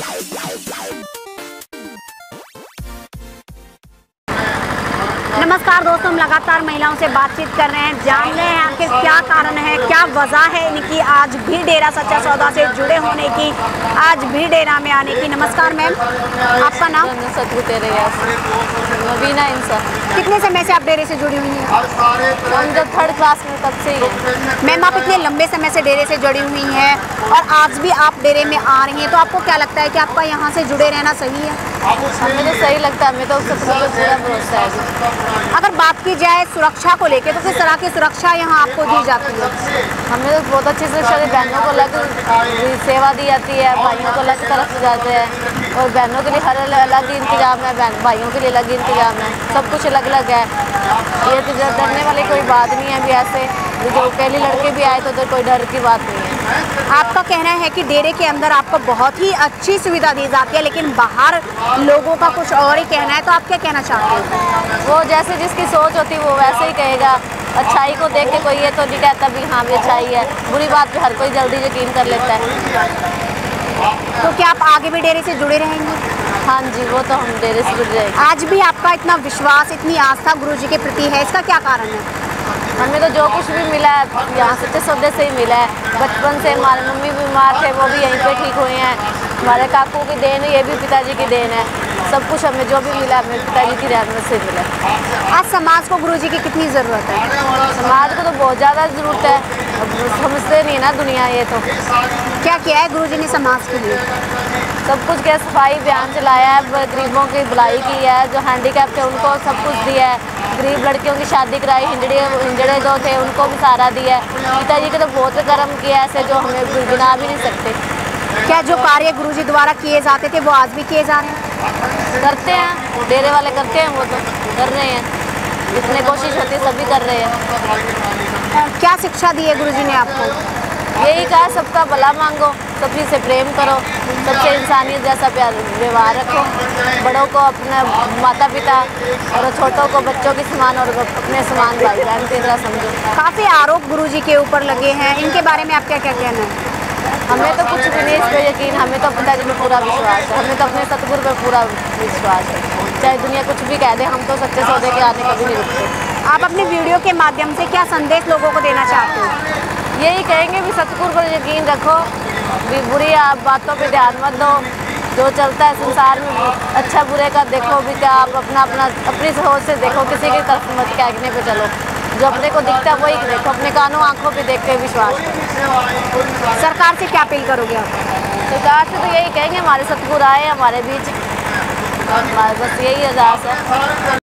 Bye. नमस्कार दोस्तों हम लगातार महिलाओं से बातचीत कर रहे हैं जान रहे हैं आखिर क्या कारण है क्या वजह है इनकी आज भी डेरा सच्चा सौदा से जुड़े होने की आज भी डेरा में आने की। नमस्कार मैम आपका नाम? नवीना इंसा कितने समय से आप डेरे से जुड़ी हुई हैं? हम थर्ड क्लास में तब से मैम आप इतने लंबे समय से डेरे से जुड़ी हुई हैं और आज भी आप डेरे में आ रही हैं तो आपको क्या लगता है कि आपका यहाँ से जुड़े रहना सही है? हमें तो सही लगता है हमें तो सतगु पे पूरा भरोसा है। अगर बात की जाए सुरक्षा को लेकर तो किस तरह की सुरक्षा यहाँ आपको दी जाती है। हमें तो बहुत अच्छी सुरक्षा दी बहनों को अलग सेवा दी जाती है भाइयों को अलग तरफ़ से जाते हैं। और बहनों के लिए हर अलग इंतज़ाम है बहन भाइयों के लिए अलग इंतज़ाम है। सब कुछ अलग अलग है। ये तो डरने वाली कोई बात नहीं है अभी ऐसे। जो पहले लड़के भी आए तो उधर कोई डर की बात नहीं है। आपका कहना है कि डेरे के अंदर आपको बहुत ही अच्छी सुविधा दी जाती है लेकिन बाहर लोगों का कुछ और ही कहना है तो आप क्या कहना चाहते हैं? वो जैसे जिसकी सोच होती है वो वैसे ही कहेगा अच्छाई को देख के कोई ये तो नहीं कहता भी हाँ भी अच्छाई है बुरी बात पे हर कोई जल्दी यकीन कर लेता है। तो क्या आप आगे भी डेरे से जुड़े रहेंगे? हाँ जी वो तो हम डेरे से जुड़ जाएँगे। आज भी आपका इतना विश्वास इतनी आस्था गुरु जी के प्रति है इसका क्या कारण है? हमें तो जो कुछ भी मिला है यहाँ तो सौदे से ही मिला है। बचपन से हमारे मम्मी बीमार थे वो भी यहीं पे ठीक हुए हैं। हमारे काकू की देन है ये भी पिताजी की देन है। सब कुछ हमें जो भी मिला हमें पिताजी की रहमत से मिला। आज समाज को गुरुजी की कितनी ज़रूरत है? समाज को तो बहुत ज़्यादा ज़रूरत है। समझते नहीं ना दुनिया ये तो। क्या किया है गुरु जी ने समाज के लिए? सब कुछ क्या सफ़ाई अभियान चलाया है गरीबों की भलाई की है जो हैंडीकैप थे उनको सब कुछ दिया है। गरीब लड़कियों की शादी कराई हिंजड़े हिंजड़े जो थे उनको भी सहारा दिया है। पिताजी के तो बहुत कर्म किया ऐसे जो हमें गिना भी नहीं सकते। क्या जो कार्य गुरु जी द्वारा किए जाते थे वो आज भी किए जा रहे हैं? करते हैं डेरे वाले करते हैं वो तो कर रहे हैं। जितने कोशिश होती है सभी कर रहे हैं। क्या शिक्षा दी है गुरु ने आपको? यही कहा सबका भला मांगो सभी से प्रेम करो सबसे इंसानियत जैसा प्यार व्यवहार रखो। बड़ों को अपने माता पिता और छोटों को बच्चों के समान और अपने समान भाई बहन की तरह समझो। काफ़ी आरोप गुरु जी के ऊपर लगे हैं। इनके बारे में आप क्या क्या कहना है? हमें तो कुछ भी नहीं इस पर यकीन हमें तो पिताजी में पूरा विश्वास है। हमें तो अपने सतगुरु पर पूरा विश्वास है। चाहे दुनिया कुछ भी कह दे हम तो सच्चे सौदे के आने कभी नहीं रुकते। आप अपने वीडियो के माध्यम से क्या संदेश लोगों को देना चाहते हो? यही कहेंगे भी सतगुरु पर यकीन रखो भी बुरी आप बातों पे ध्यान मत दो। जो चलता है संसार में अच्छा बुरे का देखो भी क्या आप अपना अपना अपनी सोच से देखो किसी की तरफ़ मत कहने पे चलो। जो अपने को दिखता है, वही देखो, अपने कानों, आँखों पे देखते हैं विश्वास। सरकार से क्या अपील करोगे आप? सरकार से तो यही कहेंगे, हमारे सतगुर आए हमारे बीच। बस यही अरदास है।